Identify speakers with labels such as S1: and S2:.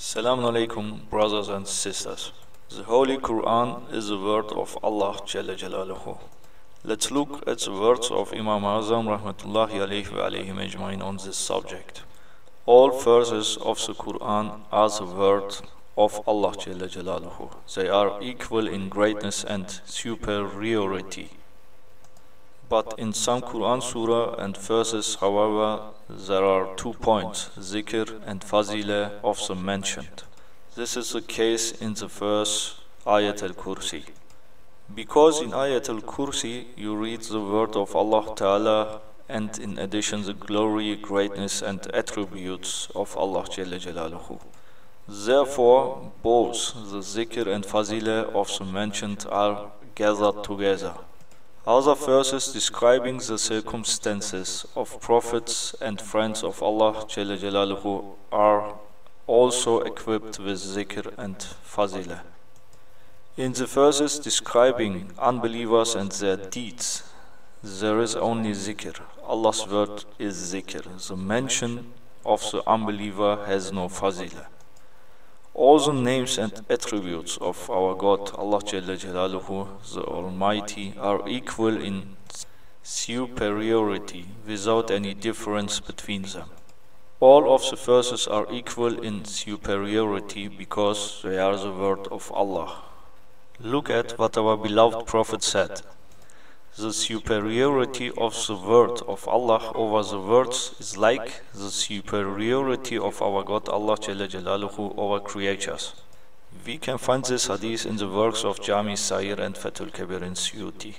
S1: Assalamu alaikum, brothers and sisters. The Holy Quran is the word of Allah Jalla Jalaluhu. Let's look at the words of Imam Azam Rahmatullahi alayhi wa alayhi majmain on this subject. All verses of the Quran are the word of Allah Jalla Jalaluhu. They are equal in greatness and superiority. But in some Quran surah and verses, however, there are two points, zikr and of the mentioned. This is the case in the verse Ayat al-Kursi. Because in Ayat al-Kursi you read the word of Allah Ta'ala and in addition the glory, greatness and attributes of Allah Jalla Jalaluhu. Therefore, both the zikr and of the mentioned are gathered together. Other verses describing the circumstances of prophets and friends of Allah Jalaluhu are also equipped with zikr and fazila. In the verses describing unbelievers and their deeds, there is only zikr. Allah's word is zikr. The mention of the unbeliever has no fazila. All the names and attributes of our God, Allah Jalla Jalaluhu, the Almighty, are equal in superiority without any difference between them. All of the verses are equal in superiority because they are the word of Allah. Look at what our beloved Prophet said. The superiority of the word of Allah over the words is like the superiority of our God Allah Jalla over creatures. We can find this hadith in the works of Jami Sair and Fatul Kabir in Suyuti.